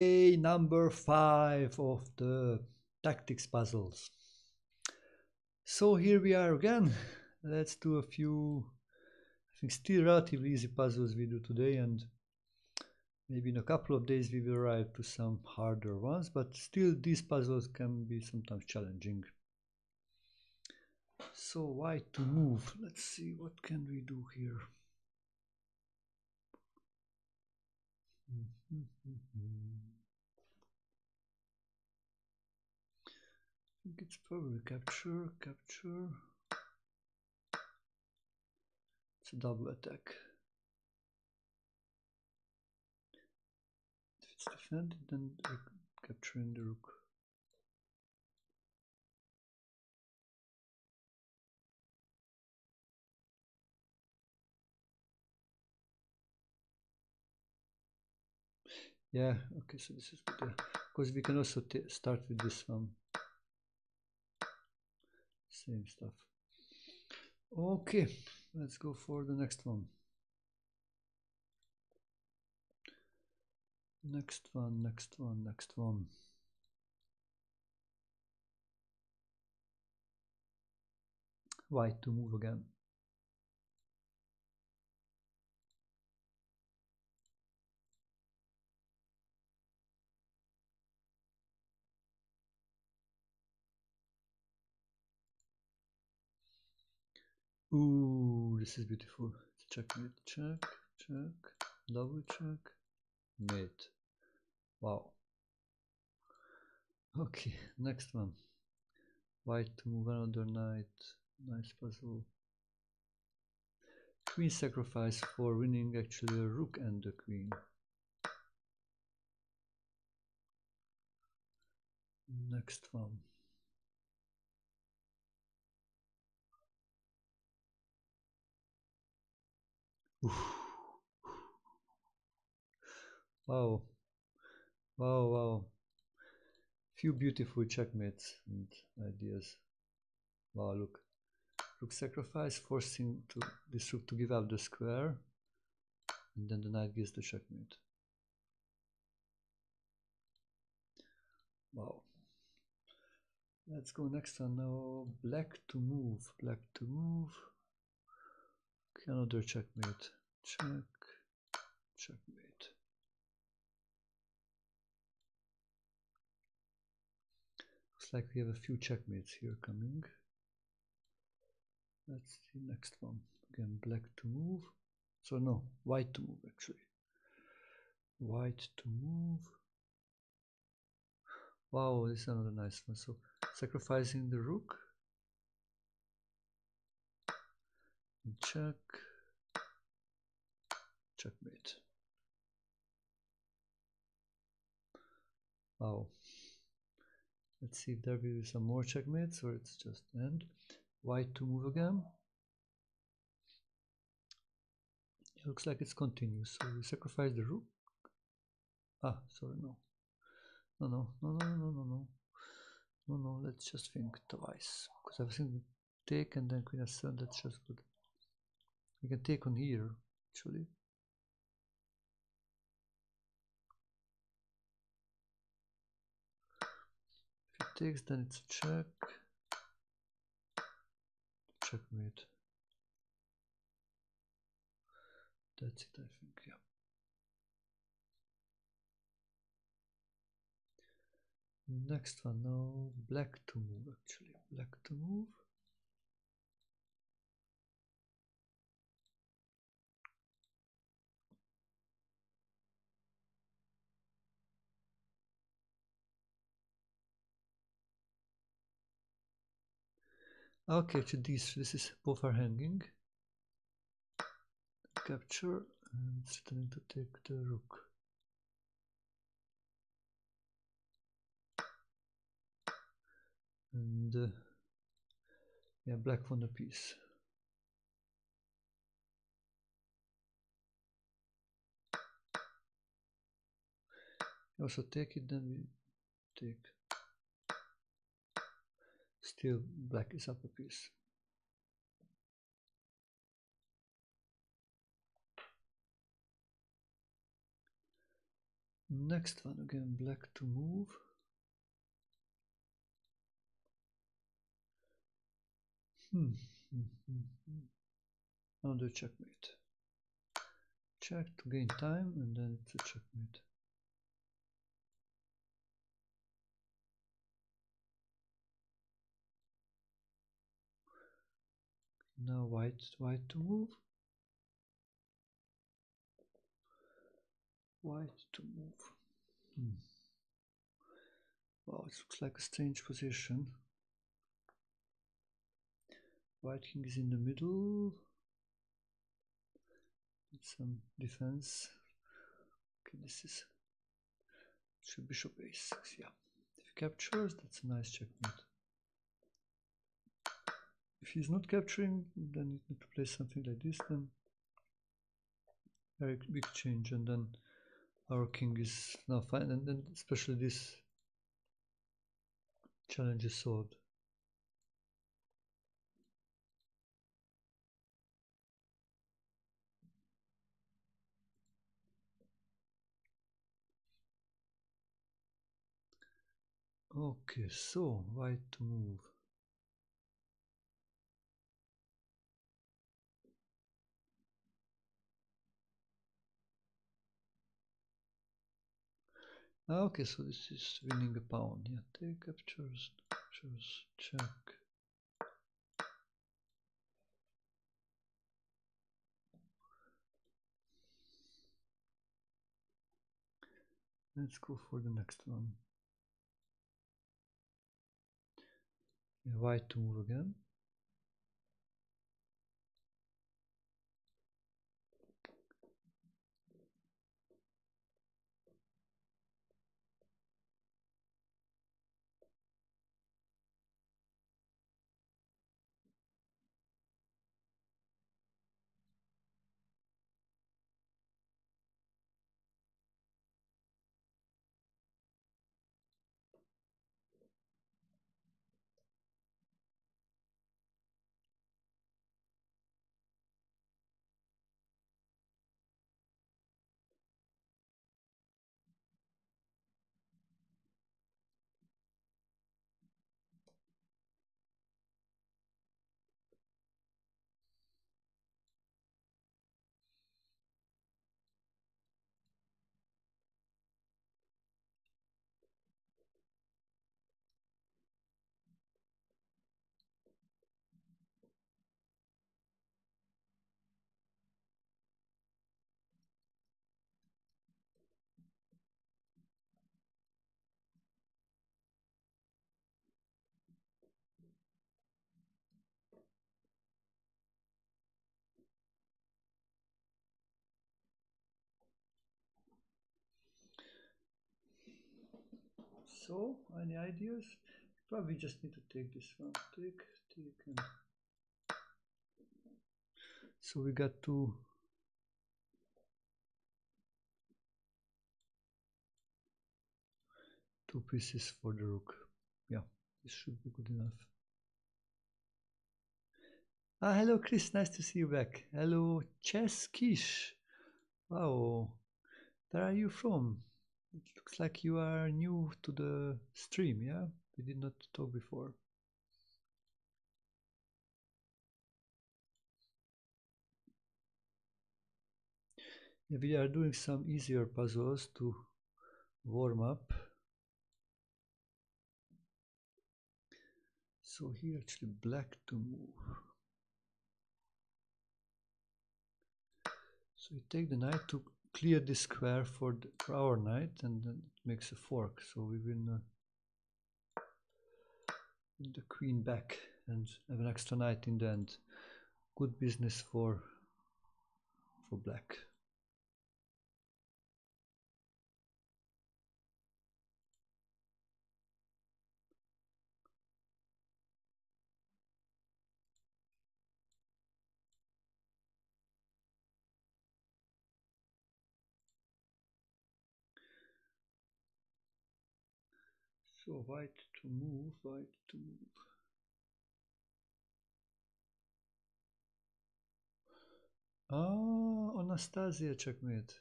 Day number five of the tactics puzzles. So here we are again. Let's do a few, I think still relatively easy puzzles we do today and maybe in a couple of days we will arrive to some harder ones, but still these puzzles can be sometimes challenging. So why to move? Let's see what can we do here. I think it's probably capture, capture. It's a double attack. If it's defended, then capturing the rook. Yeah, okay, so this is the, because we can also start with this one. Same stuff. Okay, let's go for the next one. Next one, next one, next one. White to move again. Ooh, this is beautiful. Check, Checkmate, check, check, double check, mate. Wow. Okay, next one. White to move another knight. Nice puzzle. Queen sacrifice for winning actually a rook and a queen. Next one. Wow. Wow, wow. Few beautiful checkmates and ideas. Wow, look. Rook sacrifice, forcing to this rook to give up the square. And then the knight gives the checkmate. Wow. Let's go next one now. Black to move. Black to move. Another checkmate. Check. Checkmate. Looks like we have a few checkmates here coming. That's the next one. Again, black to move. So no, white to move actually. White to move. Wow, this is another nice one. So sacrificing the rook check, checkmate. Oh. Let's see if there will be some more checkmates or it's just end. White to move again. It looks like it's continuous. So we sacrifice the rook. Ah, sorry, no. No, no, no, no, no, no, no. No, no, let's just think twice. Because I've seen take and then queen s7, that's just good. We can take on here, actually. If it takes, then it's a check. Checkmate. That's it, I think, yeah. Next one now, black to move actually, black to move. Okay, to this, this is are hanging. Capture and threatening to take the rook. And uh, yeah, black won the piece. Also take it, then we take still black is up a piece. Next one again, black to move. Hmm. hmm, hmm, hmm. Another checkmate. Check to gain time and then it's a checkmate. Now white, white to move. White to move. Hmm. Wow, it looks like a strange position. White king is in the middle. Some defense. Okay, this is should bishop a6. Yeah, if he captures, that's a nice checkmate. If he's not capturing, then you need to play something like this. Then very big change, and then our king is now fine, and then especially this challenge is solved. Okay, so white to move. Ah, okay, so this is winning a pawn. Yeah, take captures, captures, check. Let's go for the next one. Yeah, white to move again. So, any ideas? Probably just need to take this one. Take, take, and so we got two. Two pieces for the rook. Yeah, this should be good enough. Ah, hello, Chris. Nice to see you back. Hello, Cheskish. Wow, where are you from? It looks like you are new to the stream, yeah? We did not talk before. Yeah, we are doing some easier puzzles to warm up. So here actually black to move. So you take the knight to clear this square for, the, our knight and then it makes a fork. So we win uh, the queen back and have an extra knight in the end. Good business for for black So white to move, white to move. Ah, Anastasia checkmate.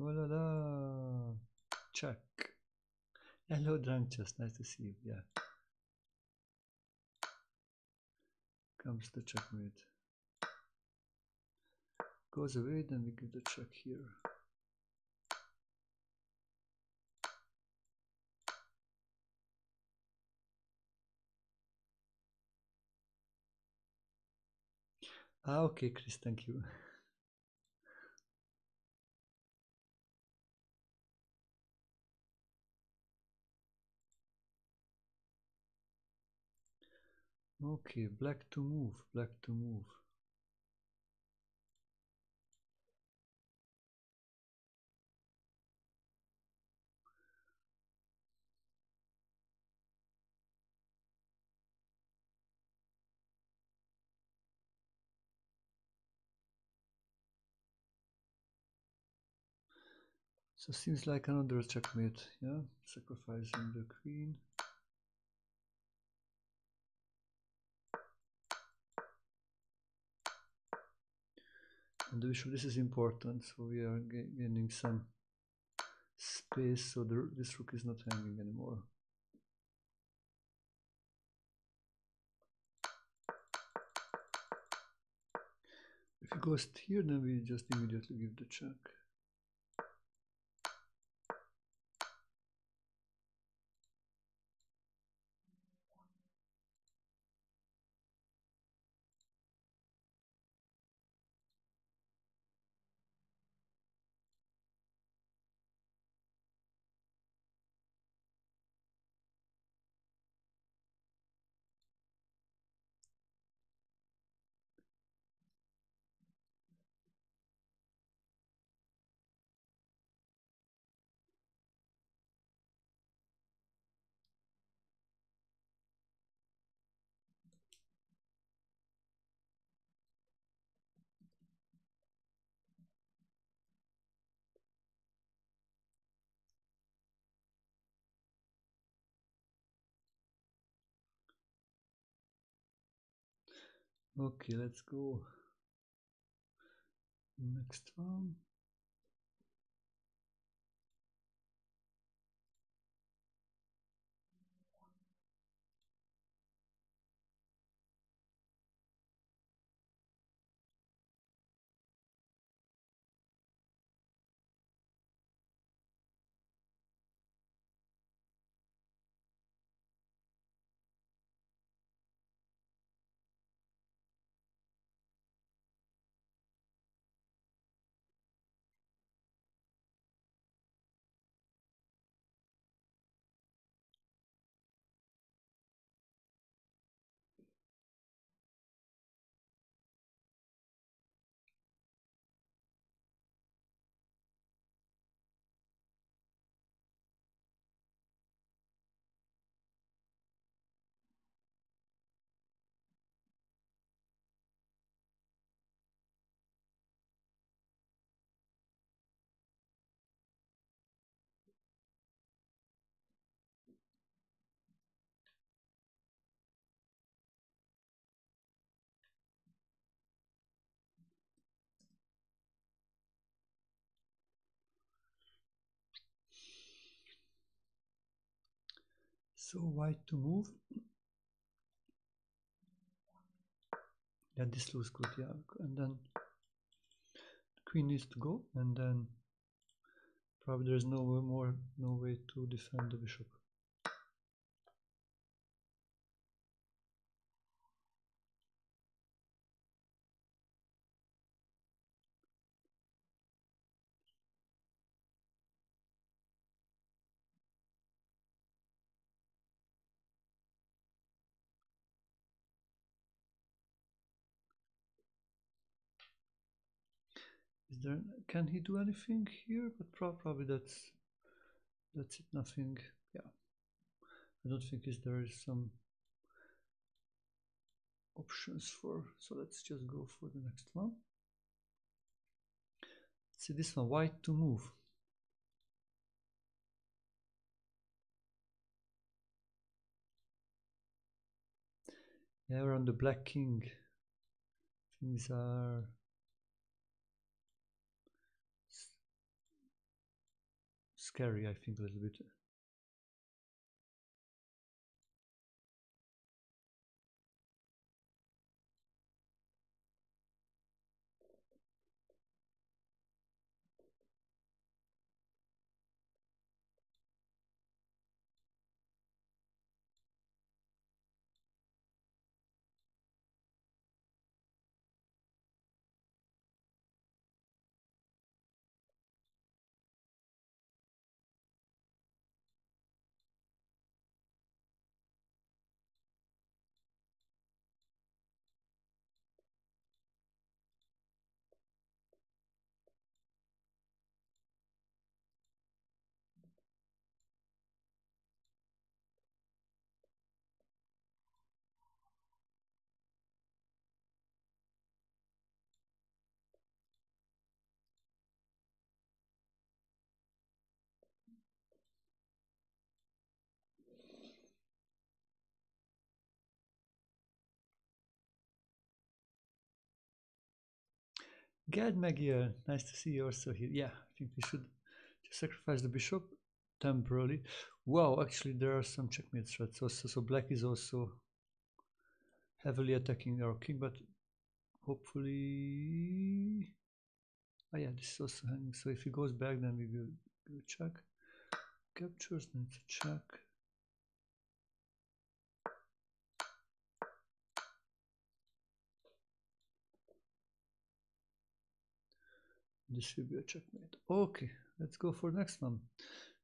Oh la check. Hello, Drunk Nice to see you. Yeah. Comes the checkmate. Goes away, then we get the check here. Ah, okay, Chris, thank you. Okay, black to move, black to move. So seems like another checkmate, yeah? Sacrificing the queen. And the bishop, this is important, so we are gaining some space, so the, this rook is not hanging anymore. If he goes here, then we just immediately give the check. Okay, let's go. Next one. So white to move. Yeah, this looks good, yeah. And then the queen needs to go, and then probably there's no more no way to defend the bishop. There? Can he do anything here? But probably that's that's it. Nothing. Yeah. I don't think is there is some options for. So let's just go for the next one. Let's see this one. White to move. Yeah, we're on the black king. Things are scary, I think, a little bit. Gad Magyar, nice to see you also here. Yeah, I think we should sacrifice the bishop temporarily. Wow, actually there are some checkmate threats also. So black is also heavily attacking our king, but hopefully... Oh yeah, this is also hanging. So if he goes back, then we will, check. Captures, then check. This will be a checkmate okay let's go for next one.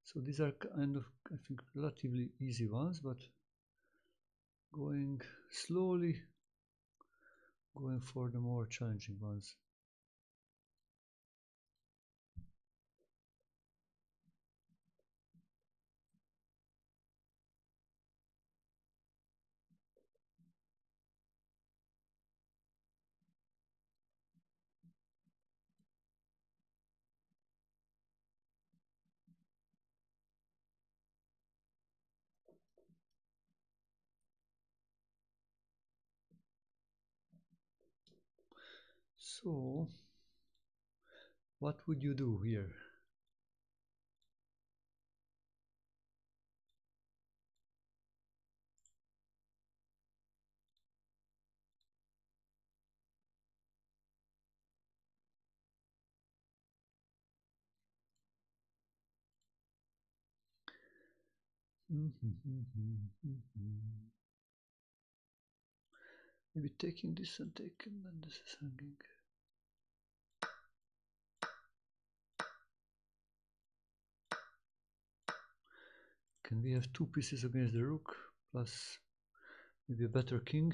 So these are kind of i think relatively easy ones but going slowly going for the more challenging ones So, what would you do here? Maybe taking this and taking, and this is hanging. Can we have two pieces against the rook plus maybe a better king?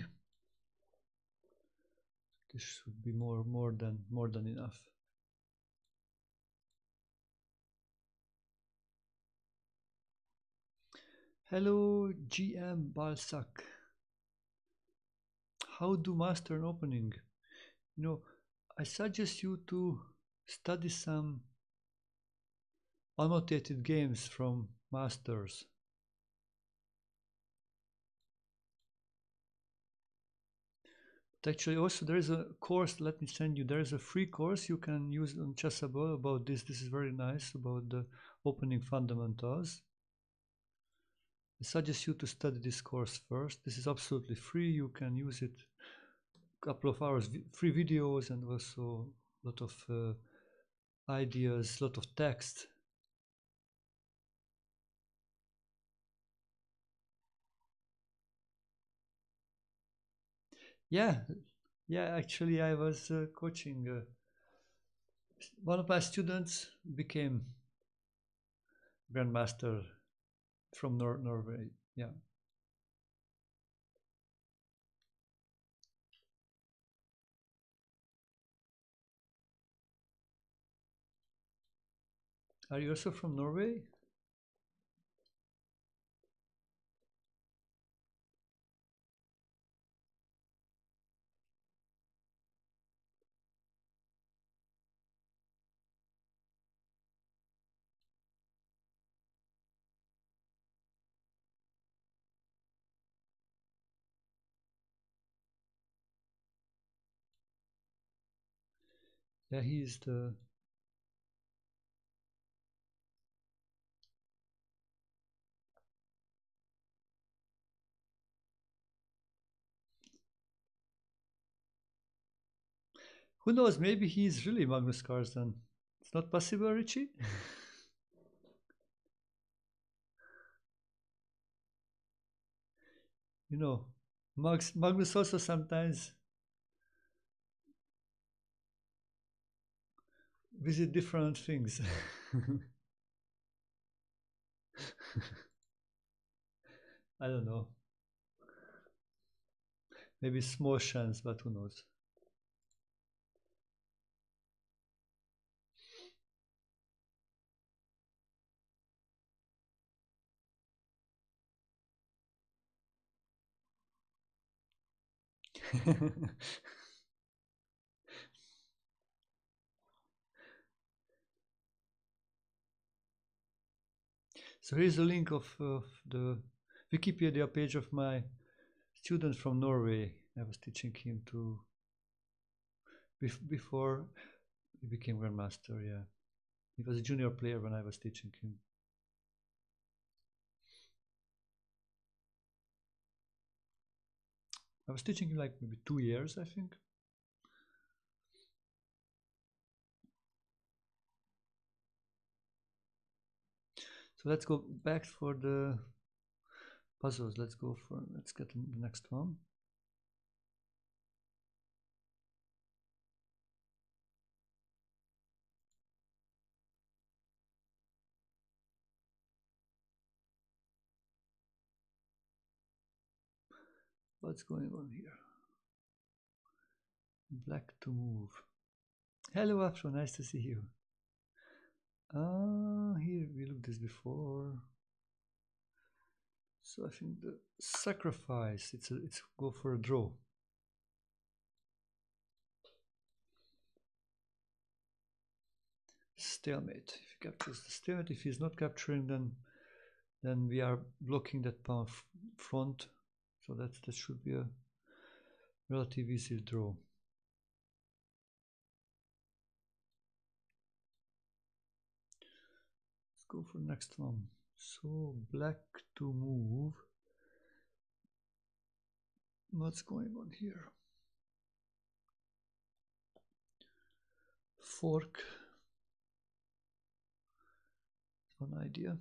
This should be more more than more than enough. Hello GM Balsac. How do master an opening? You know, I suggest you to study some annotated games from masters. But actually also there is a course let me send you there is a free course you can use on chessable about this. This is very nice about the opening fundamentals. I suggest you to study this course first. This is absolutely free. You can use it a couple of hours free videos and also a lot of uh, ideas a lot of text Yeah, yeah. Actually, I was uh, coaching. Uh, one of my students became grandmaster from Nor Norway. Yeah. Are you also from Norway? Yeah, he is the Who knows, maybe he is really Magnus Carlsen. It's not possible, Richie? you know, Max, Magnus also sometimes visit different things. I don't know. Maybe small chance, but who knows? so here's a link of, of the Wikipedia page of my student from Norway. I was teaching him to before he became grandmaster. Yeah, he was a junior player when I was teaching him. I was teaching him like maybe two years, I think. So let's go back for the puzzles. Let's go for, let's get the next one. What's going on here? Black to move. Hello Afro, nice to see you. Uh, here we looked this before. So I think the sacrifice, it's a, it's go for a draw. Stalemate. If he captures the stalemate, if he's not capturing, then then we are blocking that pawn front so that that should be a relative easy draw. Go for next one. So black to move. What's going on here? Fork. One idea.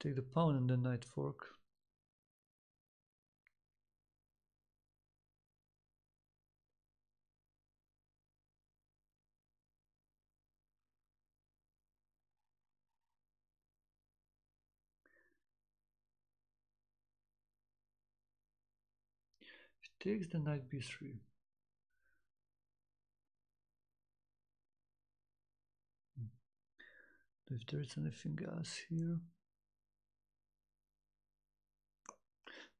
Take the pawn and then knight fork. Takes the knight b3. Hmm. If there is anything else here.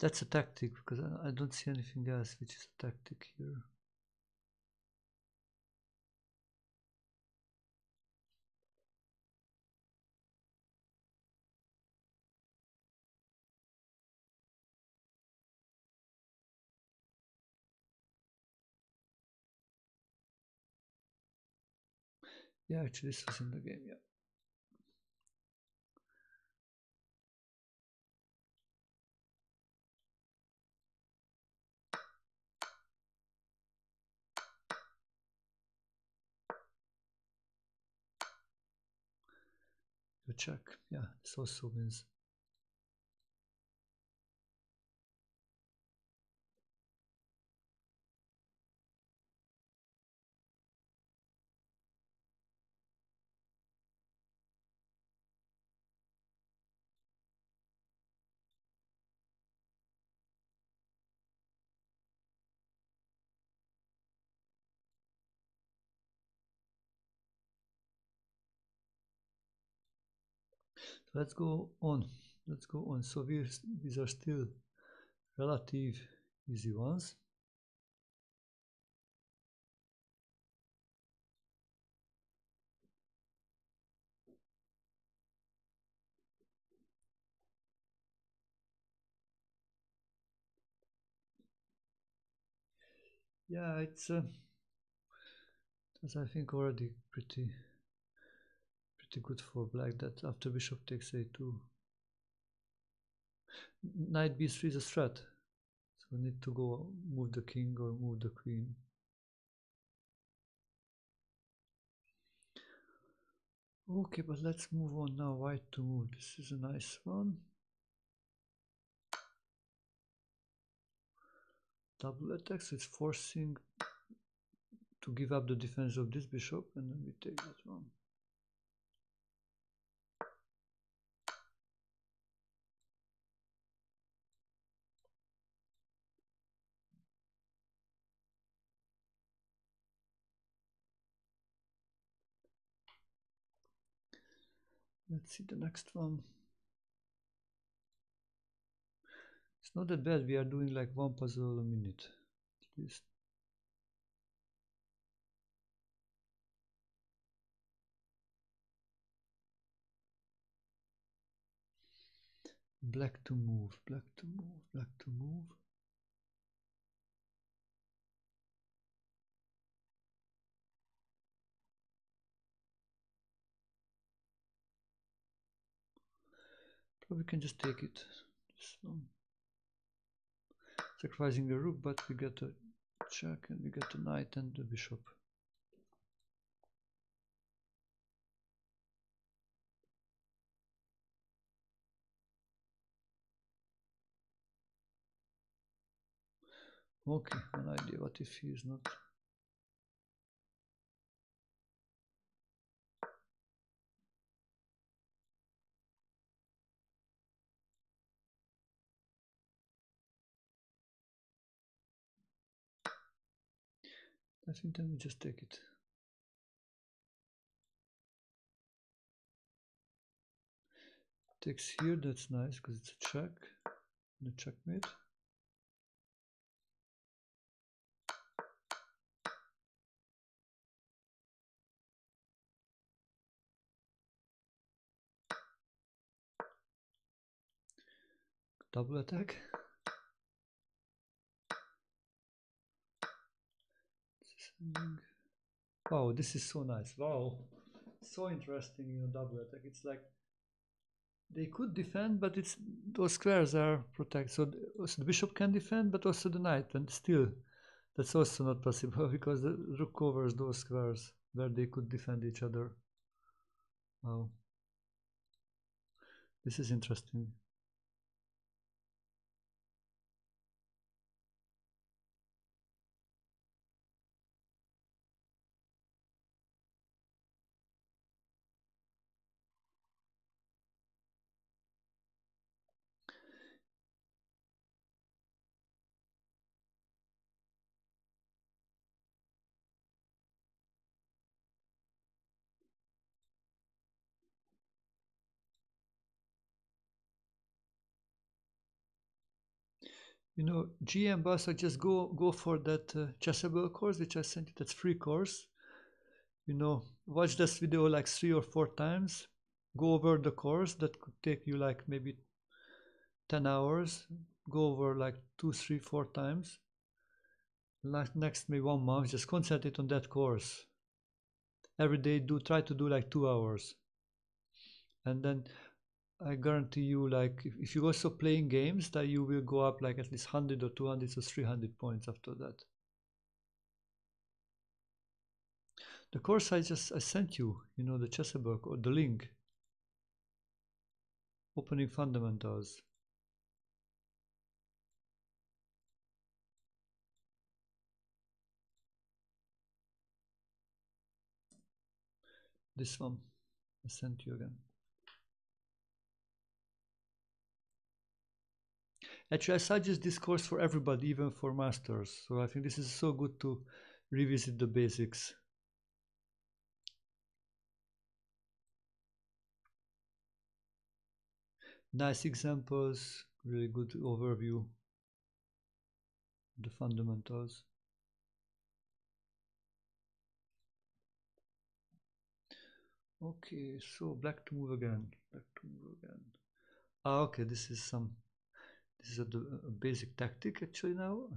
That's a tactic because I don't see anything else which is a tactic here. Yeah, actually this was in game, yeah. check. Yeah, this also means So let's go on. Let's go on. So these are still relative easy ones. Yeah, it's uh, it's I think already pretty pretty good for black that after bishop takes a2 knight b3 is a threat. So we need to go move the king or move the queen. Okay, but let's move on now. White to move. This is a nice one. Double attacks. It's forcing to give up the defense of this bishop, and then we take that one. Let's see the next one. It's not that bad. We are doing like one puzzle a minute at least. Black to move, black to move, black to move. We can just take it. Um, sacrificing the rook, but we get a check and we get a knight and the bishop. Okay, an idea what if he is not I think then we just take it. Takes here, that's nice because it's a check, the checkmate. Double attack. Wow, this is so nice. Wow, so interesting, you know, double attack. It's like they could defend, but it's those squares are protected. So, so the bishop can defend, but also the knight, and still, that's also not possible because the rook covers those squares where they could defend each other. Wow, this is interesting. You know, GM Barca, just go go for that uh, Chessable course which I sent you. That's free course. You know, watch this video like three or four times. Go over the course that could take you like maybe ten hours. Go over like two, three, four times. Like next maybe one month, just concentrate on that course. Every day, do try to do like two hours, and then I guarantee you, like, if, if you also playing games, that you will go up like at least 100 or 200 or 300 points after that. The course I just I sent you, you know, the Chessable or the link. Opening fundamentals. This one I sent you again. Actually, I suggest this course for everybody, even for masters. So I think this is so good to revisit the basics. Nice examples, really good overview, the fundamentals. Okay, so black to move again, black to move again. Ah, okay, this is some is a, a basic tactic actually now.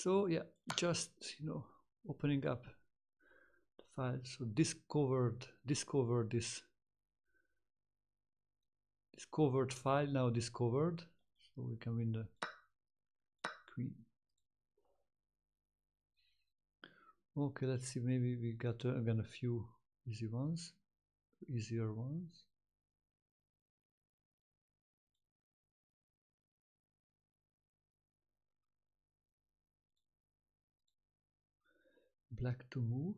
So yeah just you know opening up the file. So discovered discovered this discovered file now discovered. So we can win the queen. Okay let's see maybe we got uh, again a few easy ones easier ones black to move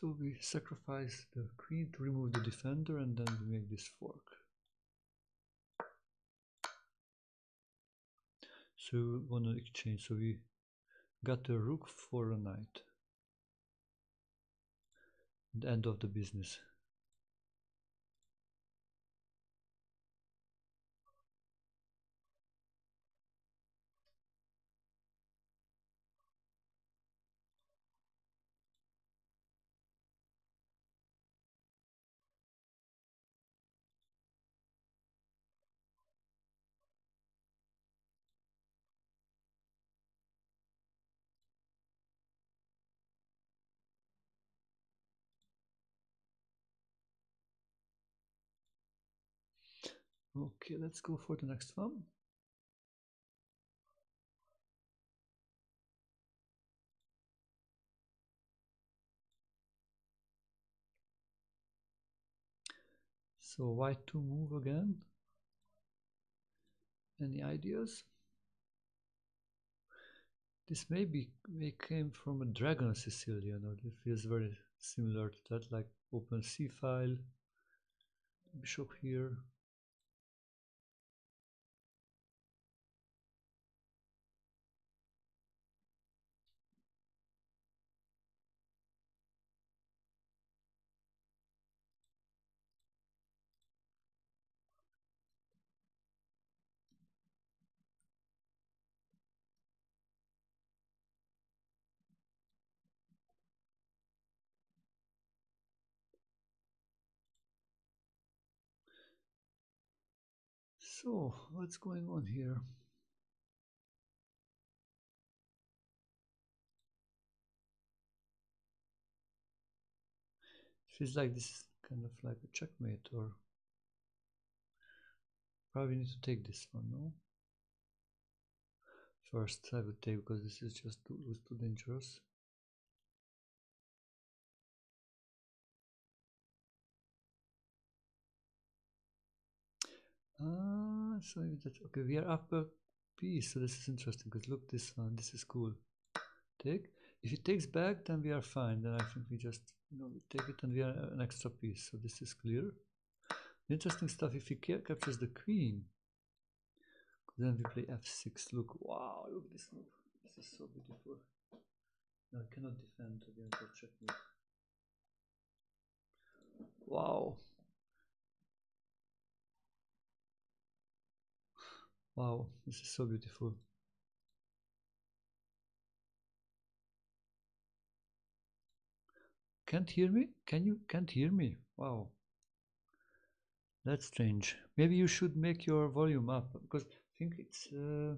So we sacrifice the queen to remove the defender and then we make this fork. So we want to exchange. So we got a rook for a knight. The end of the business. Okay, let's go for the next one. So white to move again. Any ideas? This maybe may came from a dragon Sicilian, or it feels very similar to that, like open C file, bishop here, So, what's going on here? Feels like this is kind of like a checkmate or probably need to take this one, no? First I would take because this is just too, too dangerous. Ah, so that okay. We are up a piece, so this is interesting. Because look, this one, this is cool. Take. If it takes back, then we are fine. Then I think we just you know take it and we are an extra piece. So this is clear. Interesting stuff. If he captures the queen, then we play f6. Look, wow! Look this move. This is so beautiful. No, I cannot defend against that checkmate. Wow. Wow, this is so beautiful. Can't hear me? Can you can't hear me? Wow. That's strange. Maybe you should make your volume up because I think it's uh,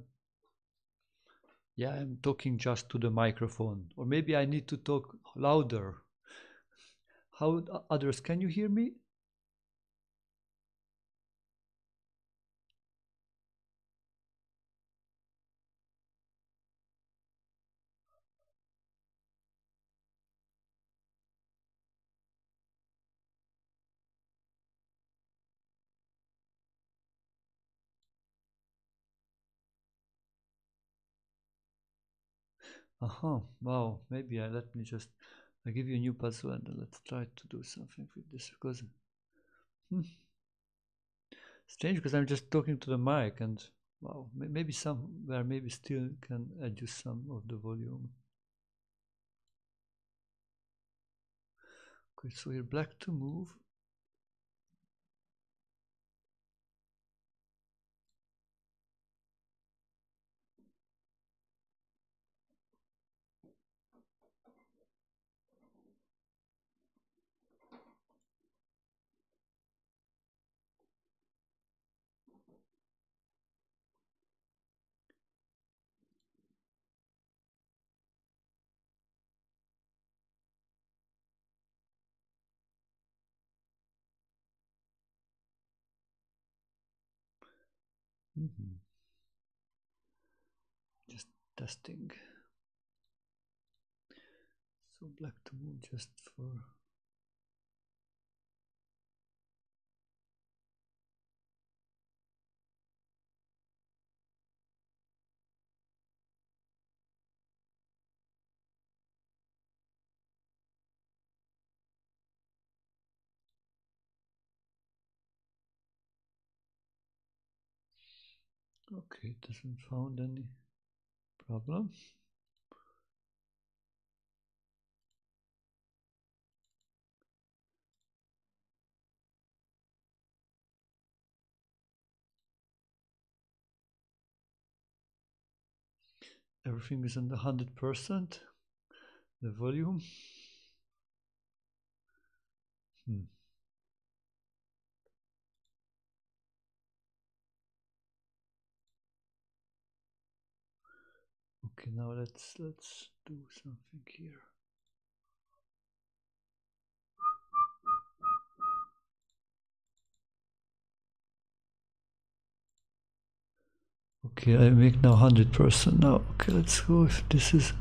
yeah, I'm talking just to the microphone or maybe I need to talk louder. How others can you hear me? Aha, wow, maybe I let me just I give you a new puzzle and let's try to do something with this because hmm, strange because I'm just talking to the mic and wow, maybe somewhere maybe still can adjust some of the volume. Okay, so here black to move. Mhm. Just testing. So black to move just for Okay, it doesn't found any problem. Everything is on the hundred percent. The volume. Hmm. Okay, now let's let's do something here. Okay, I make now hundred percent now. Okay, let's go if this is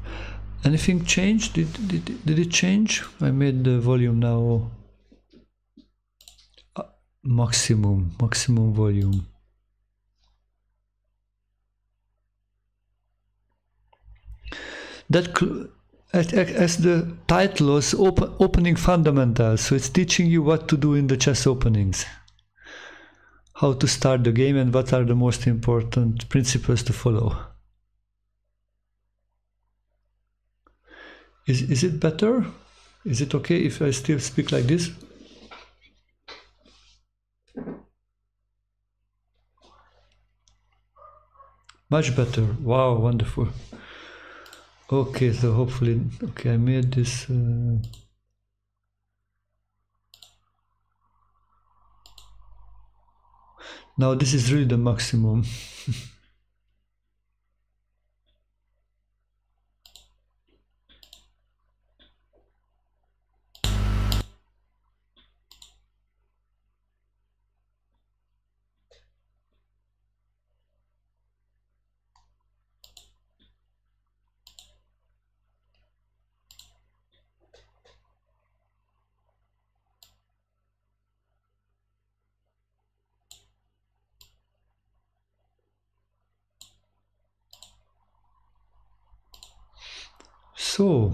anything changed. Did did did it change? I made the volume now uh, maximum maximum volume. That as the title was open, opening fundamentals, so it's teaching you what to do in the chess openings how to start the game and what are the most important principles to follow. Is, is it better? Is it okay if I still speak like this? Much better. Wow, wonderful. Okay, so hopefully, okay, I made this. Uh, Now this is really the maximum. So,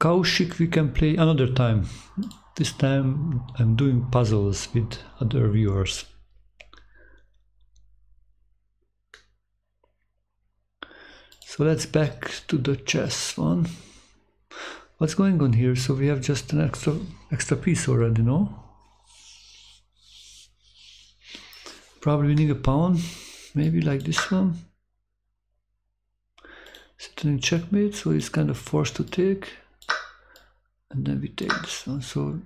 Kaushik we can play another time. This time I'm doing puzzles with other viewers. So let's back to the chess one. What's going on here? So we have just an extra extra piece already, no? Probably winning a pawn, maybe like this one sitting checkmate, so he's kind of forced to take. And then we take this one. So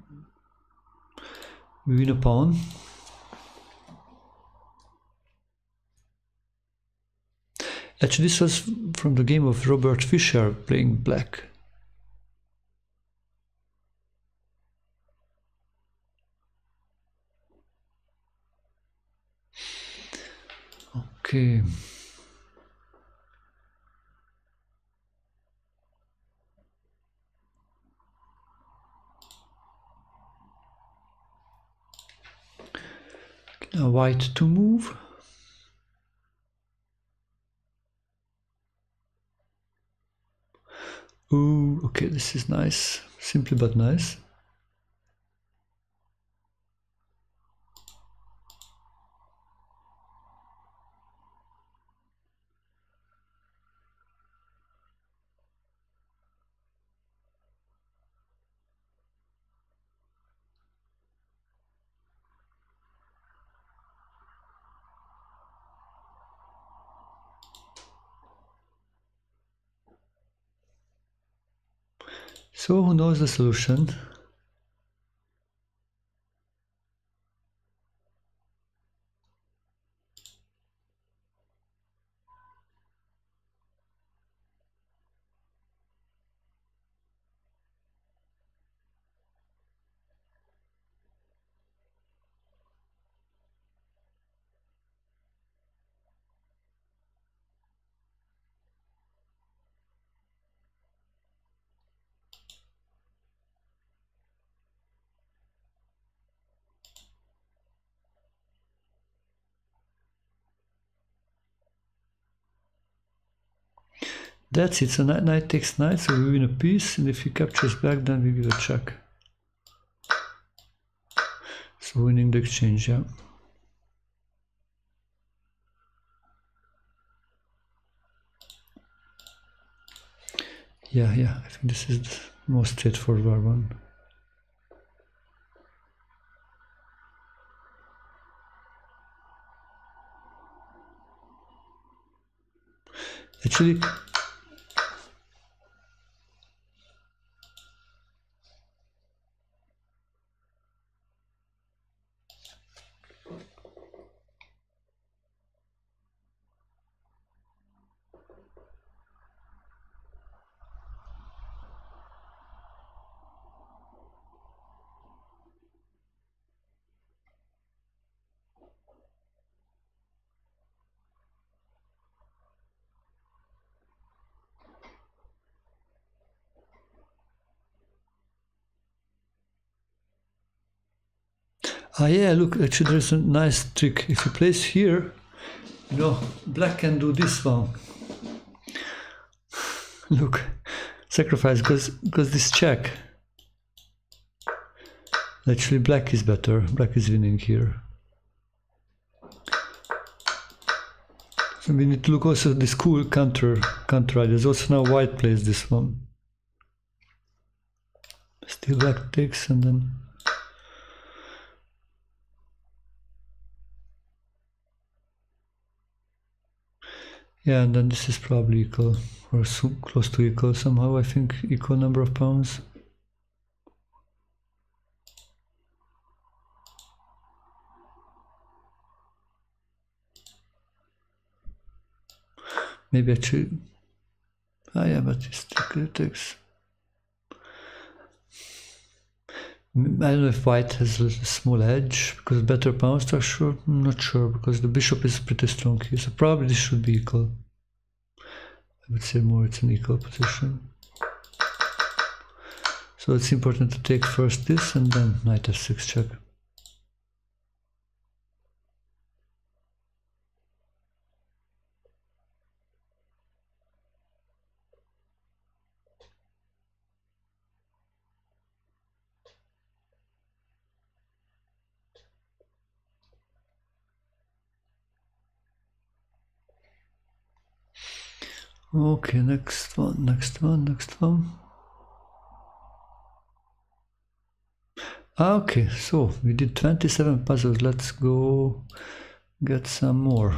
we win a pawn. Actually, this was from the game of Robert Fischer playing black. Okay. Now white to move. Ooh, okay, this is nice. Simply but nice. So who knows the solution? That's it. So knight, knight takes knight, so we win a piece, and if he captures back, then we give a check. So winning the exchange, yeah. Yeah, yeah, I think this is the most straightforward one. Actually, Ah yeah, look, actually there's a nice trick. If you place here, you know, black can do this one. look, sacrifice, because because this check. Actually black is better, black is winning here. So we need to look also at this cool counter, counter There's also now white plays this one. Still black takes and then Yeah, and then this is probably equal or so close to equal somehow, I think, equal number of pawns Maybe actually, ah yeah, but it's takes. I don't know if white has a small edge because better pawn structure. I'm not sure because the bishop is pretty strong here. So probably this should be equal. I would say more it's an equal position. So it's important to take first this and then knight f6 check. Okay, next one, next one, next one. Okay, so we did 27 puzzles. Let's go get some more.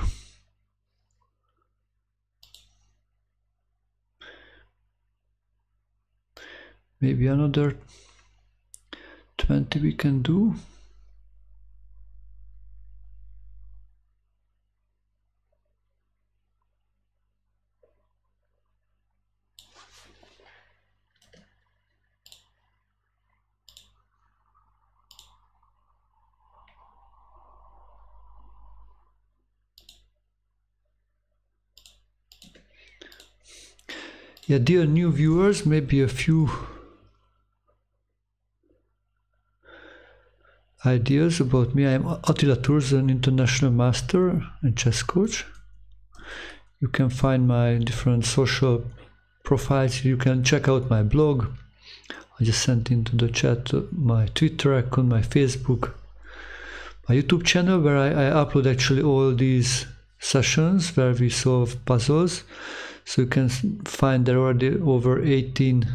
Maybe another 20 we can do. Yeah, dear new viewers, maybe a few ideas about me. I'm Attila an international master and chess coach. You can find my different social profiles. You can check out my blog. I just sent into the chat my Twitter account, my Facebook, my YouTube channel where I, I upload actually all these sessions where we solve puzzles so you can find there already over 18,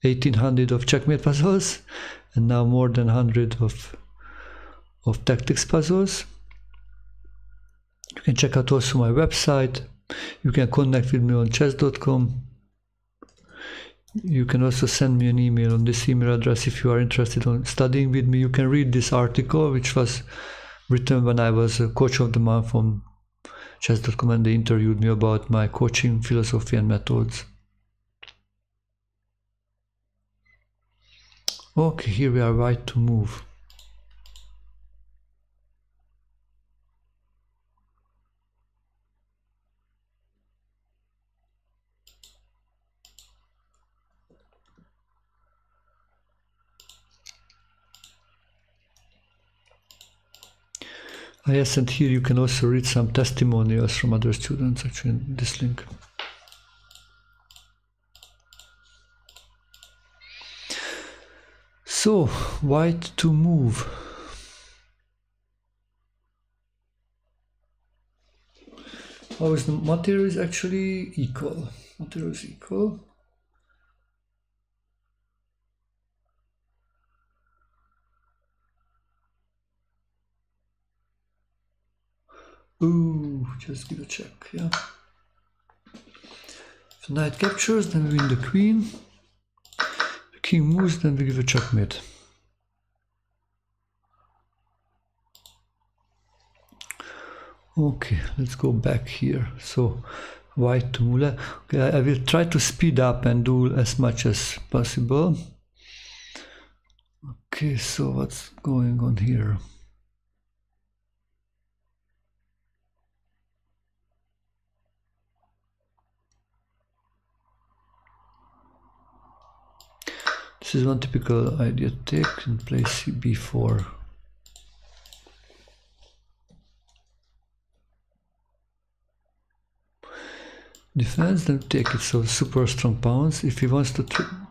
1800 of checkmate puzzles and now more than 100 of, of tactics puzzles. You can check out also my website. You can connect with me on chess.com. You can also send me an email on this email address if you are interested in studying with me. You can read this article, which was written when I was a coach of the month on chess.com and they interviewed me about my coaching philosophy and methods. Okay, here we are right to move. Ah, yes, and here you can also read some testimonials from other students actually in this link. So, white to move. How is the material is actually equal? Material is equal. Ooh, just give a check, yeah. If knight captures, then we win the queen. The king moves, then we give a checkmate. Okay, let's go back here. So, white to mula. Okay, I will try to speed up and do as much as possible. Okay, so what's going on here? This is one typical idea take and play cb4. Defense, then take it. So super strong pawns. If he wants to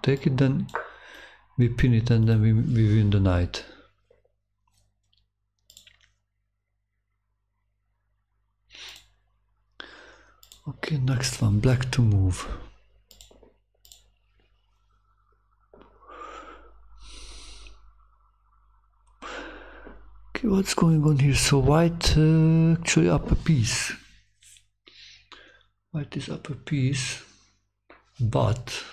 take it, then we pin it and then we, we win the knight. Okay, next one, black to move. Okay, what's going on here? So white uh, actually up a piece. White is up a piece, but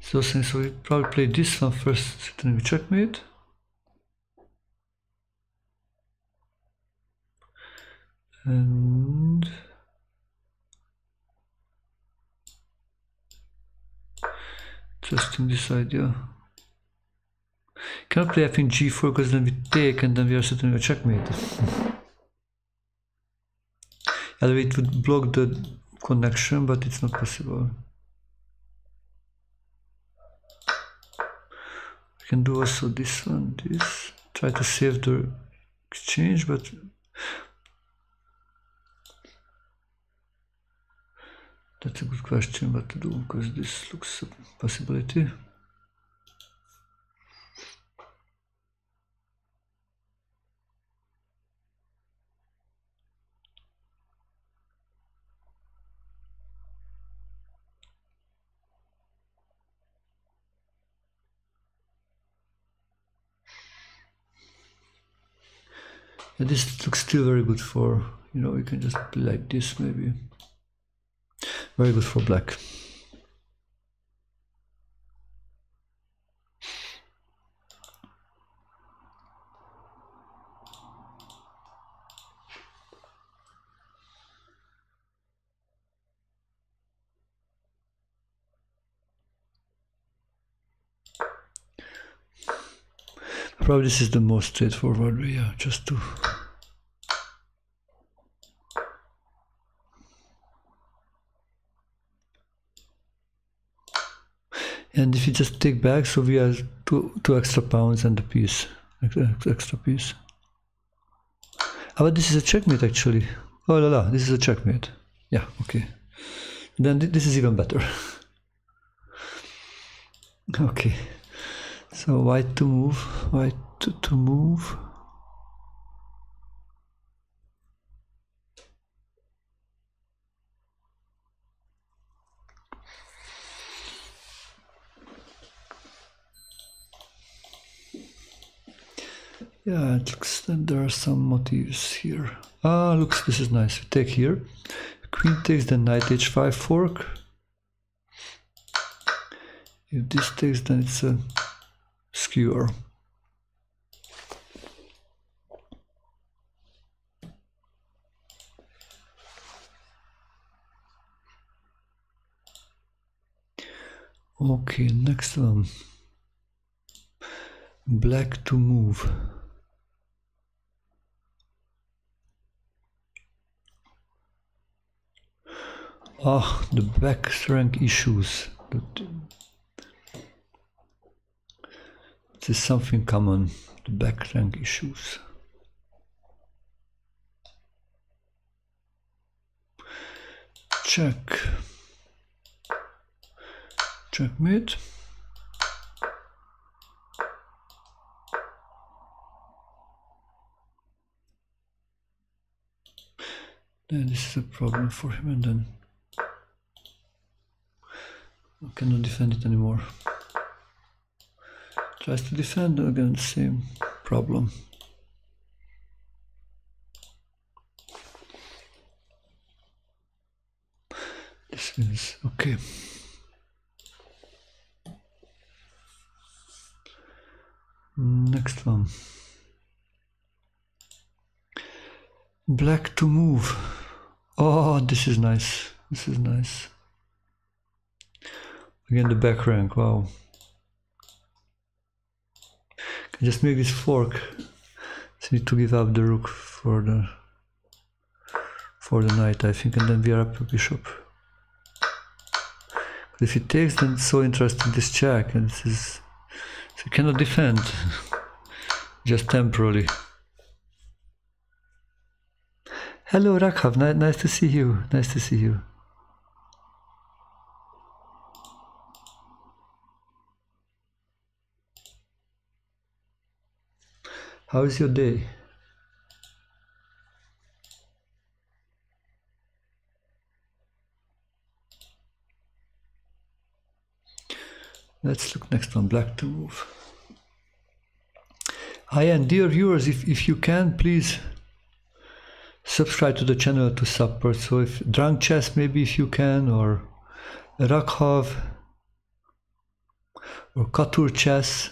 so since we probably play this one first, then we checkmate. And just in this idea. Cannot play f in g4 because then we take and then we are certainly a checkmate. Either it would block the connection, but it's not possible. We can do also this one, this. Try to save the exchange, but That's a good question what to do because this looks a possibility. And this looks still very good for, you know, you can just play like this maybe. Very good for black. Probably this is the most straightforward way, yeah, just to and if you just take back so we have two two extra pawns and a piece extra piece. Oh, but this is a checkmate actually. Oh la la this is a checkmate. Yeah okay. Then th this is even better. Okay. So white to move? White to, to move Yeah, it looks that there are some motifs here. Ah, looks, this is nice. We take here. Queen takes the knight h5 fork. If this takes, then it's a skewer. Okay, next one. Black to move. Ah, the back rank issues. This is something common, the back rank issues. Check. Checkmate. Then this is a problem for him and then I cannot defend it anymore. Tries to defend again, same problem. This is okay. Next one. Black to move. Oh, this is nice. This is nice. Again, the back rank. Wow. Can just make this fork. So need to give up the rook for the for the knight, I think, and then we are up a bishop. But if he takes, then it's so interesting this check, and this is so cannot defend just temporarily. Hello, Rakhav. nice to see you. Nice to see you. How is your day? Let's look next on black to move. Hi, and dear viewers, if, if you can, please subscribe to the channel to support. So if Drunk Chess, maybe if you can, or Rakhov, or Katur Chess,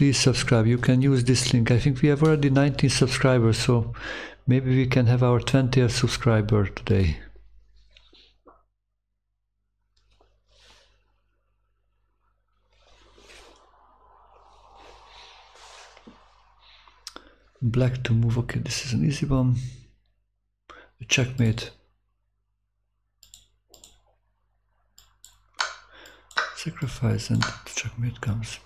please subscribe. You can use this link. I think we have already 19 subscribers, so maybe we can have our 20th subscriber today. Black to move. Okay, this is an easy one. Checkmate. Sacrifice and checkmate comes.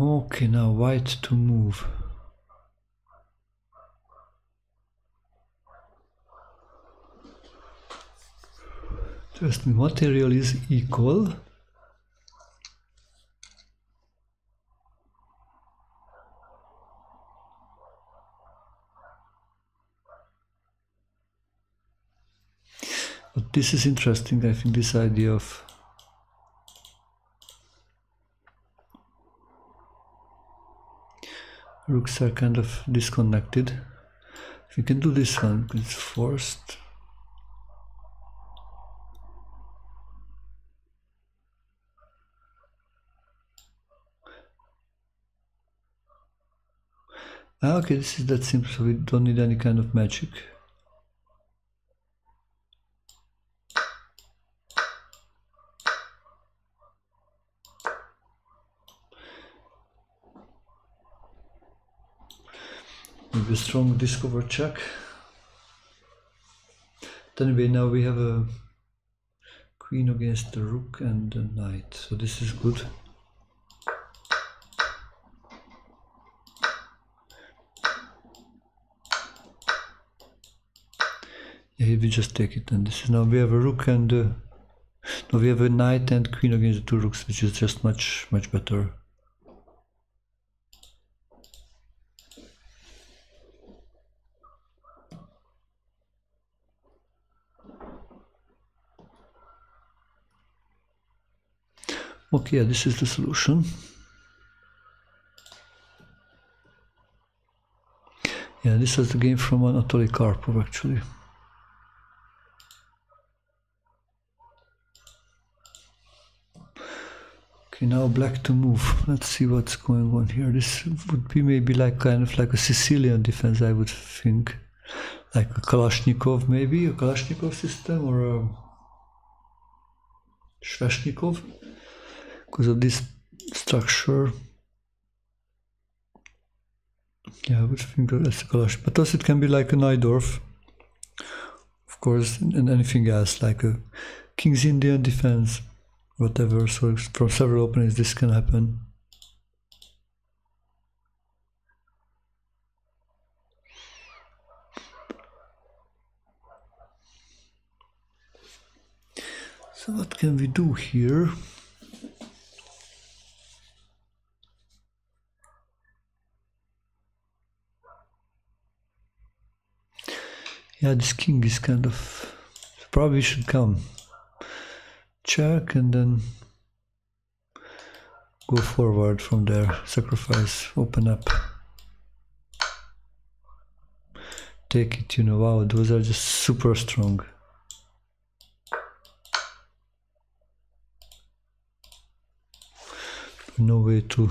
Okay, now white to move. Just material is equal. But this is interesting, I think, this idea of rooks are kind of disconnected. We can do this one, because it's forced. Ah, okay, this is that simple, so we don't need any kind of magic. A strong discover check. Then anyway, now we have a queen against the rook and the knight, so this is good. Yeah, we just take it, and this is now we have a rook and uh, no, we have a knight and queen against the two rooks, which is just much much better. Okay, this is the solution. Yeah, this is the game from Anatoly Karpov actually. Okay, now black to move. Let's see what's going on here. This would be maybe like kind of like a Sicilian defense, I would think. Like a Kalashnikov maybe, a Kalashnikov system or a Sveshnikov because of this structure. Yeah, I would think that's a collage. But also it can be like a Najdorf, of course, and anything else, like a King's Indian defense, whatever. So from several openings this can happen. So what can we do here? Yeah, this king is kind of probably should come. Check and then go forward from there. Sacrifice, open up. Take it, you know, wow, those are just super strong. No way to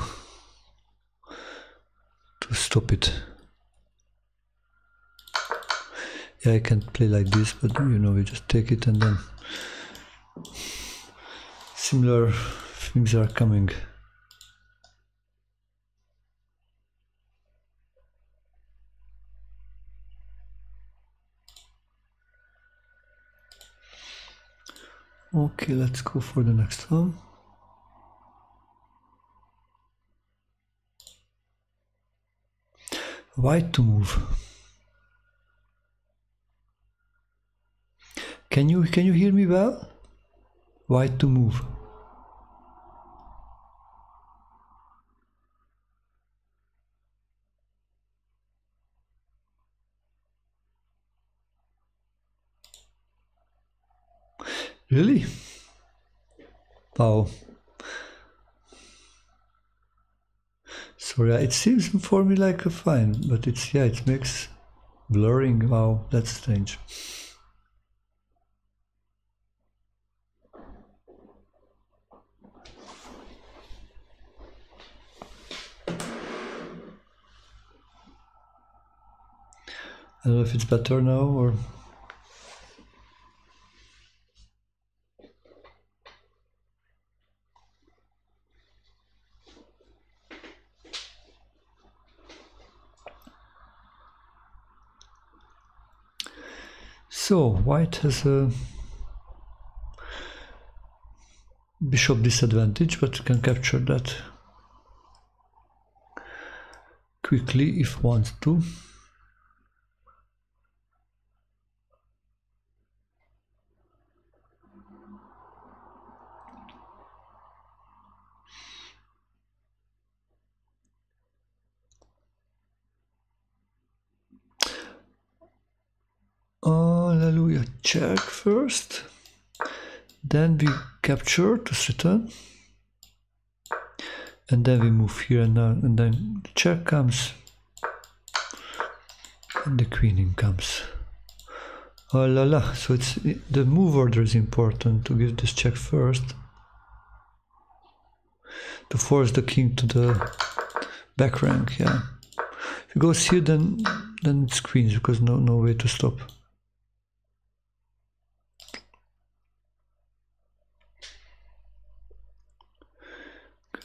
to stop it. Yeah, I can play like this, but you know, we just take it and then similar things are coming. Okay, let's go for the next one. White to move. Can you can you hear me well? White to move. Really? Wow. Sorry, it seems for me like a fine, but it's yeah, it makes blurring. Wow, that's strange. I don't know if it's better now or. So white has a bishop disadvantage, but can capture that quickly if wants to. Check first. Then we capture to return. And then we move here and now and then the check comes. And the queening comes. Oh la la. So it's the move order is important to give this check first. To force the king to the back rank, yeah. If it goes here then then it's queens because no no way to stop.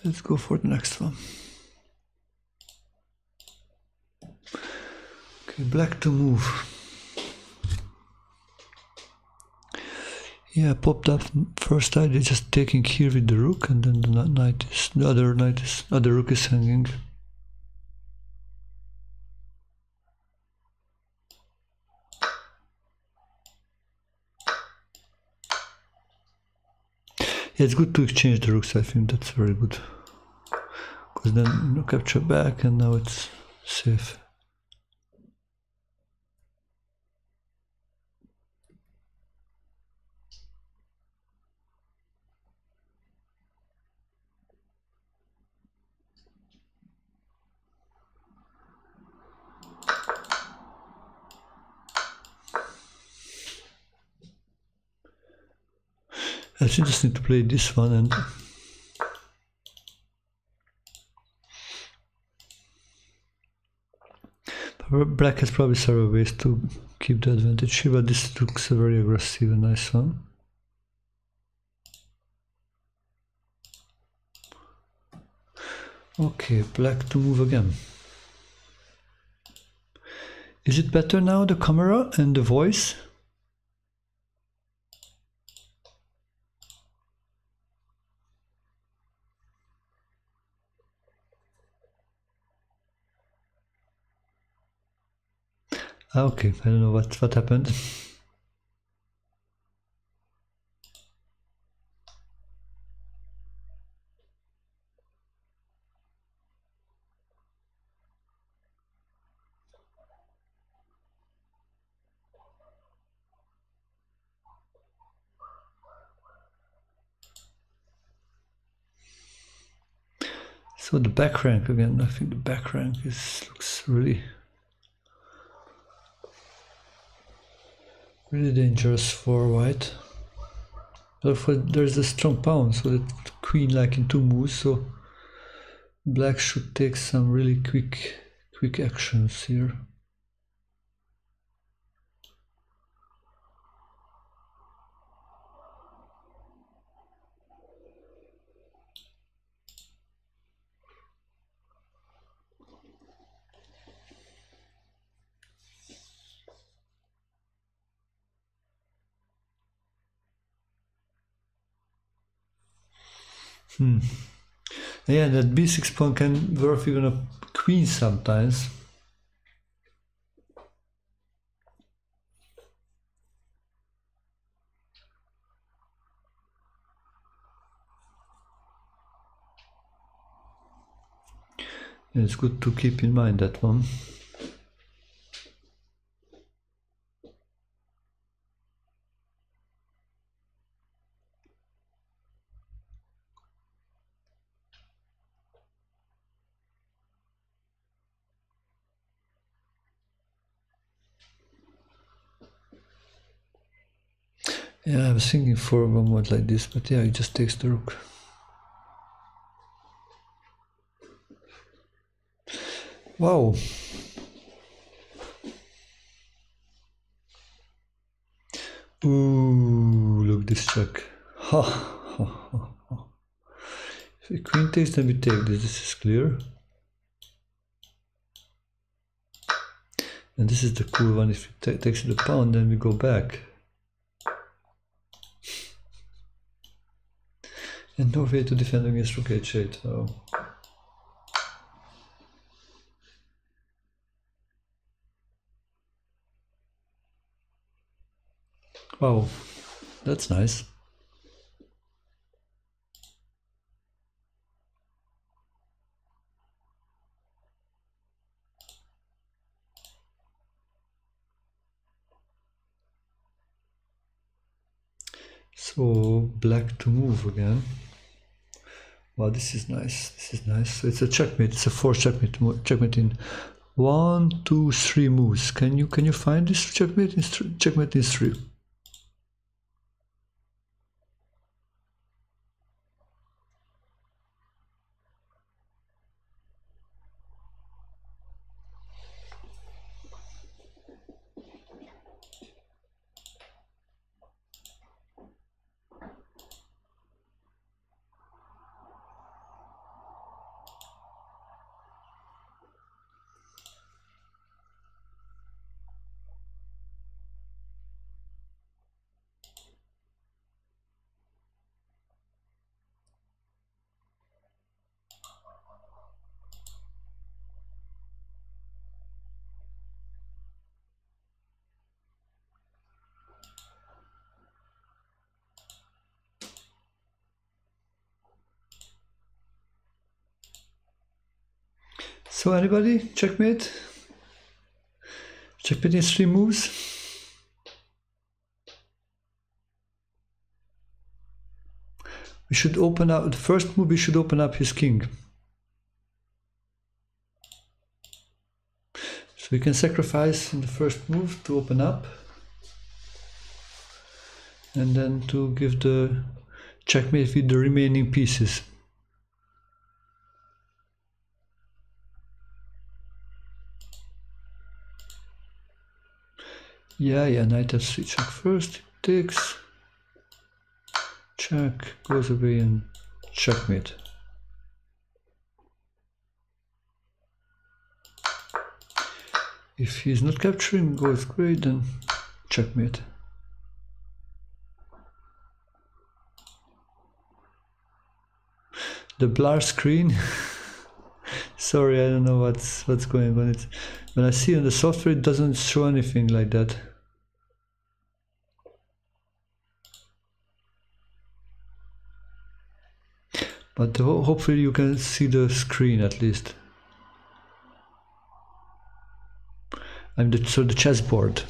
Let's go for the next one. Okay, black to move. Yeah, popped up first idea just taking here with the rook and then the knight is the other knight is other rook is hanging. Yeah, it's good to exchange the rooks, I think that's very good. Because then you capture back and now it's safe. I just need to play this one and Black has probably several ways to keep the advantage here, but this looks a very aggressive and nice one. Okay, black to move again. Is it better now, the camera and the voice? Ah, okay, I don't know what, what happened. So the back rank again, I think the back rank is looks really really dangerous for white. Therefore there's a strong pawn, so that queen like in two moves, so black should take some really quick quick actions here. Hmm. Yeah, that b6 pawn can work even a queen sometimes. it's good to keep in mind that one. Yeah, I was thinking for a moment like this, but yeah, it just takes the rook. Wow. Ooh, look this check. Ha, ha, ha, ha. If the queen takes, then we take this. This is clear. And this is the cool one. If it takes the pawn, then we go back. And no way to defend against rook h8. Oh. Wow, that's nice. So black to move again. Wow, this is nice. This is nice. So it's a checkmate. It's a four checkmate. Checkmate in one, two, three moves. Can you can you find this checkmate in checkmate in three? So anybody? Checkmate? Checkmate in three moves? We should open up, the first move we should open up his king. So we can sacrifice in the first move to open up. And then to give the checkmate with the remaining pieces. Yeah, yeah, knight f3 check first, takes, check, goes away and checkmate. If he's not capturing, goes great, then checkmate. The blur screen. Sorry, I don't know what's what's going on. It's, when I see on the software, it doesn't show anything like that. But hopefully you can see the screen at least. I'm the, so the chessboard.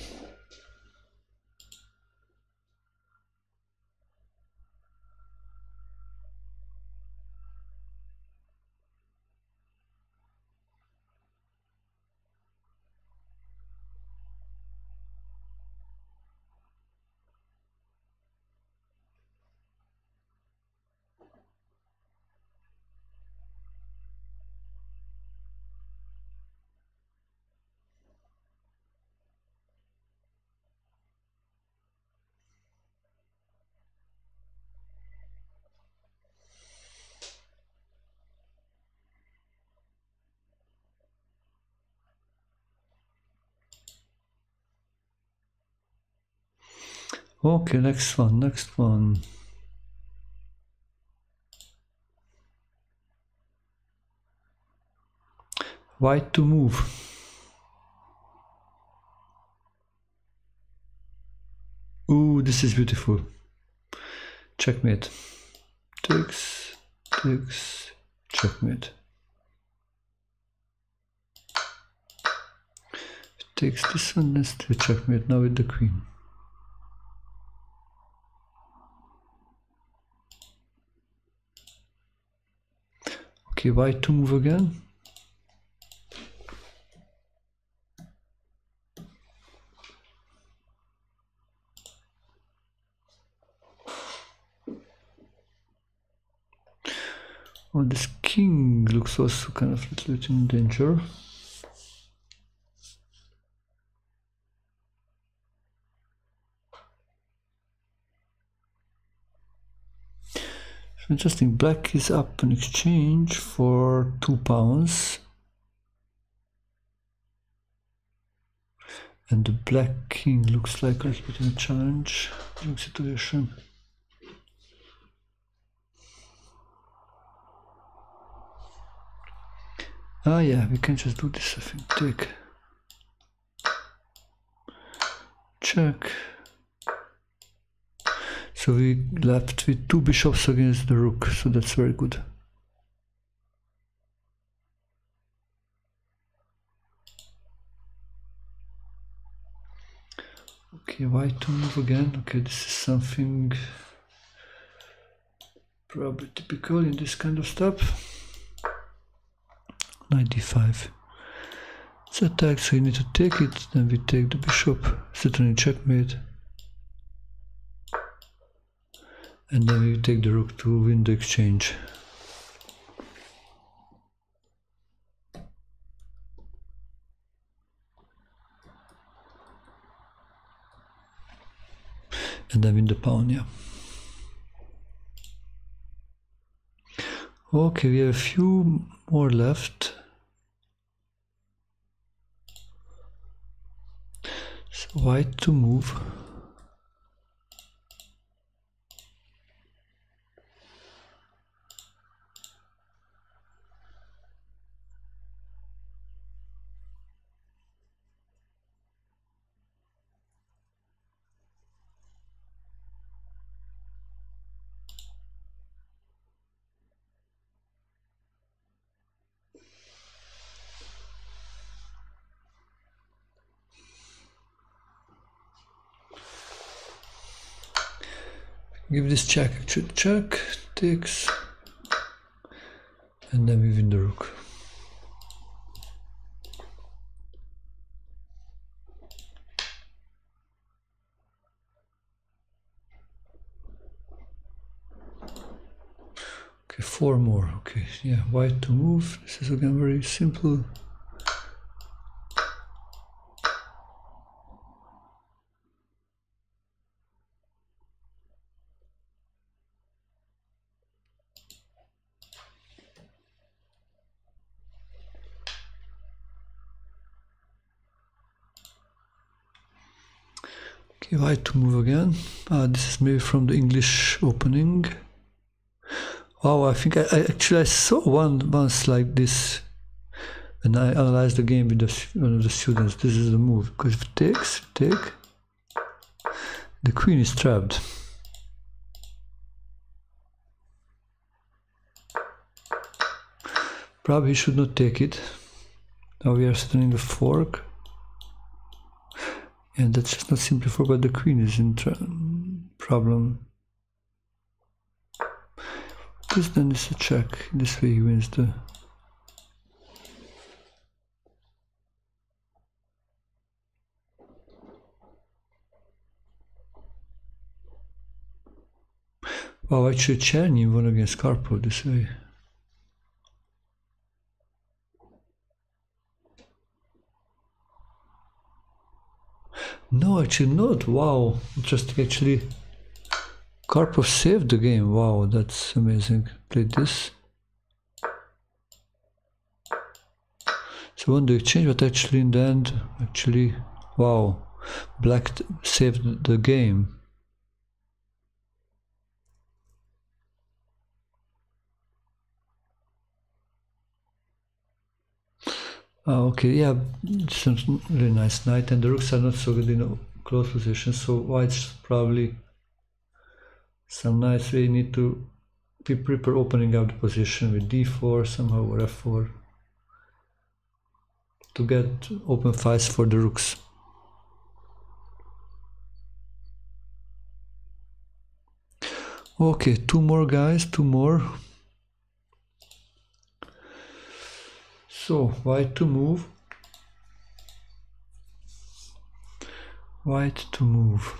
Okay, next one, next one. White to move. Ooh, this is beautiful. Checkmate. Takes, takes, checkmate. Takes this one, let's checkmate now with the queen. Okay, white to move again. Oh, this king looks also kind of a little bit in danger. Interesting, black is up in exchange for two pawns. And the black king looks like bit in a challenge situation. Ah yeah, we can just do this, I think. Take. Check. So we left with two bishops against the rook, so that's very good. Okay, white to move again. Okay, this is something probably typical in this kind of stuff. 95. It's attack, so you need to take it, then we take the bishop, certainly checkmate. And then we take the rook to win the exchange. And then win the pawn, yeah. Okay, we have a few more left. So white to move. Give this check. Check takes and then we win the rook. Okay four more. Okay yeah white to move. This is again very simple white to move again. Uh, this is maybe from the English opening. Wow, I think I, I actually I saw one once like this and I analyzed the game with the, one of the students. This is the move because if it takes, take, the queen is trapped. Probably should not take it. Now we are sitting in the fork and that's just not simply for but the queen is in problem this then is a check this way he wins the Wow, actually Cherny won against Karpov this way. No, actually not. Wow, interesting. Actually, Karpov saved the game. Wow, that's amazing. Played this. So won the exchange, but actually in the end, actually, wow, Black saved the game. Oh, okay, yeah, it's a really nice knight, and the rooks are not so good in a close position, so white's probably some nice way need to be prepare opening up the position with d4 somehow or f4 to get open fights for the rooks. Okay, two more guys, two more. So, white to move. White to move.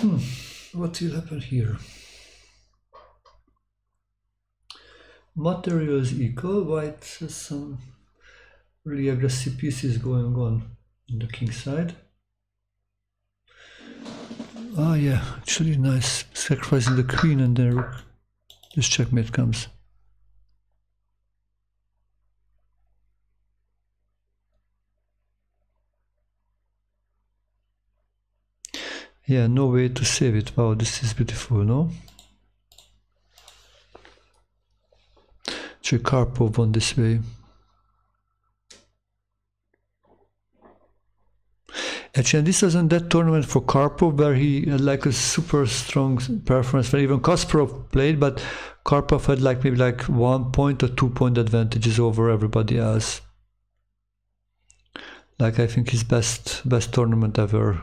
Hmm, here? Materials equal, white has some really aggressive pieces going on in the king side. Ah yeah, actually nice. Sacrificing the queen and then rook. This checkmate comes. Yeah, no way to save it. Wow, this is beautiful, no? Karpov won this way. Actually, this wasn't that tournament for Karpov where he had like a super strong performance where even Kasparov played, but Karpov had like maybe like one point or two point advantages over everybody else. Like I think his best best tournament ever.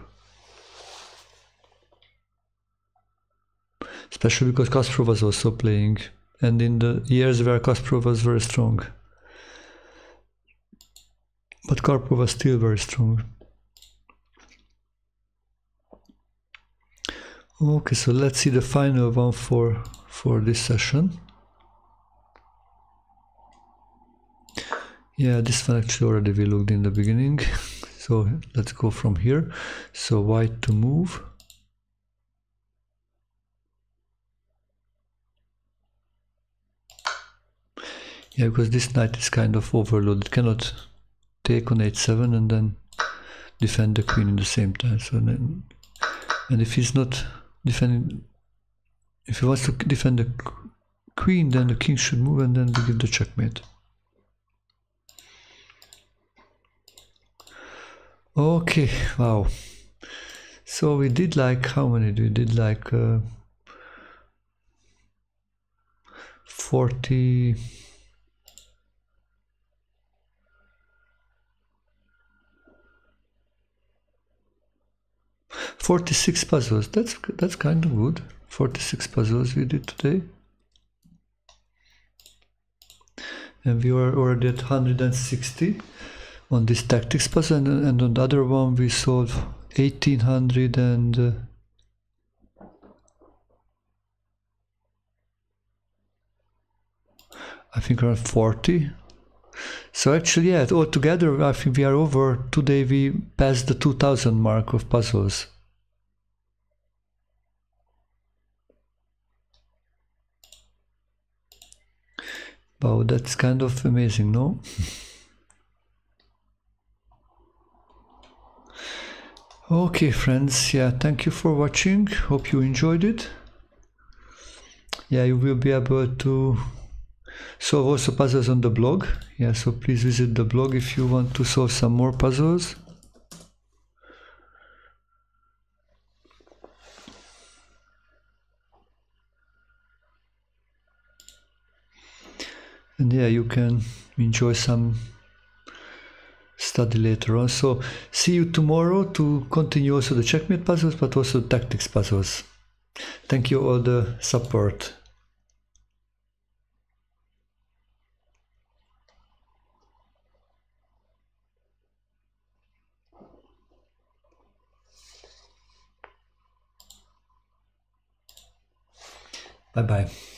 Especially because Kasparov was also playing, and in the years where Kasparov was very strong. But Karpov was still very strong. Okay, so let's see the final one for for this session. Yeah, this one actually already we looked in the beginning. So let's go from here. So white to move. Yeah, because this knight is kind of overloaded. Cannot take on h7 and then defend the queen in the same time. So then, and if he's not defending, if he wants to defend the queen, then the king should move and then we give the checkmate. Okay, wow. So we did like how many? We did like uh, 40. 46 puzzles. That's that's kind of good. 46 puzzles we did today. And we were already at 160 on this tactics puzzle and, and on the other one we solved 1800 and uh, I think around 40 so actually yeah altogether I think we are over today we passed the 2000 mark of puzzles Wow, that's kind of amazing, no? okay, friends, yeah, thank you for watching. Hope you enjoyed it. Yeah, you will be able to solve also puzzles on the blog. Yeah, so please visit the blog if you want to solve some more puzzles. And yeah you can enjoy some study later on. So see you tomorrow to continue also the checkmate puzzles but also tactics puzzles. Thank you all the support. Bye bye